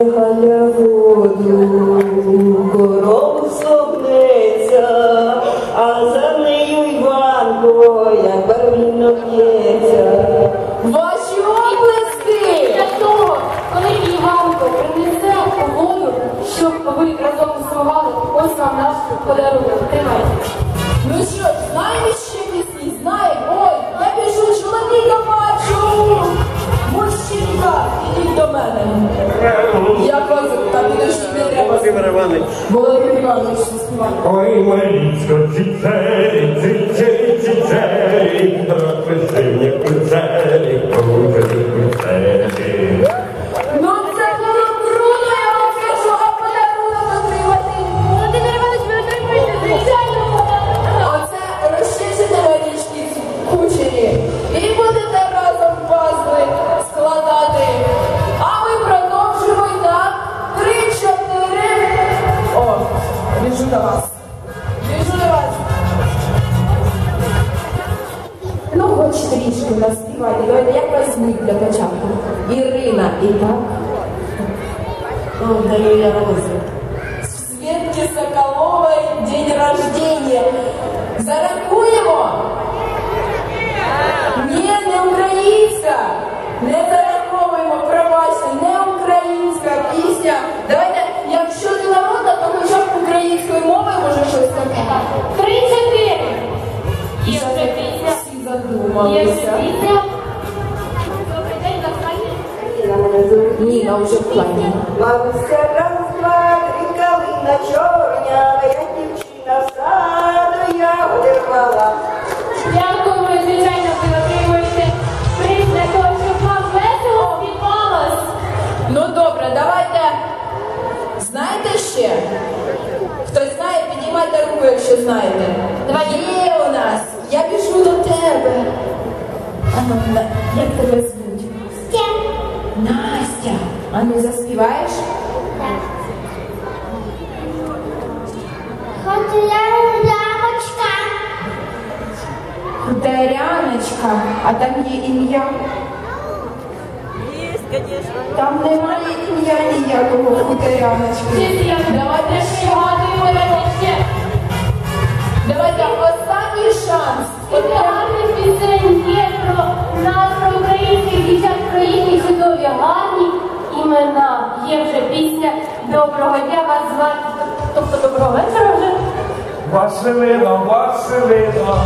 Галя воду, коров слухнеться, а за нею Іванко, як п'ється. Ваші облески! Для того, коли Іванко принесе воду, щоб ви разом слугали, ось вам наш подарунок. Тримайте. Ну що ж, знаємо ще пісні? Знаємо. Ой, я біжу, чоловіка бачу! Мужчинка, ідіть до мене. Володимир Іванович. Володимир Іванович, співати. Ой, Марічко, цицей, цицей, цицей, розпиши мені біжу до вас. Біжу до вас. Ну, хоч трішки наспівайте. Давайте, як вас звуть для початку? Ірина, і так? О, даю я рози. Светки Соколовой день рождения. Зарахуємо? Ні, не українська. Не задумалися. Ніна вже в плані. Бабуся раз, три калина чорня, я дівчина в саду ягоди рвала. Дякуємо, звичайно, ви отримуєте приз для того, щоб вам весело співалось. Ну добре, давайте. Знаєте ще? Хтось знає, піднімайте руку, якщо знаєте. Давай. Є у нас. Як тебе звуть? Настя. Ану, заспіваєш? Лампочка. Хуторяночка. А там є ім'я? Є, звісно. Там немає ім'я ніякого хуторяночки. Давайте імена. Є вже пісня Доброго дня вас звати. Тобто доброго вечора вже. Василина, Василина.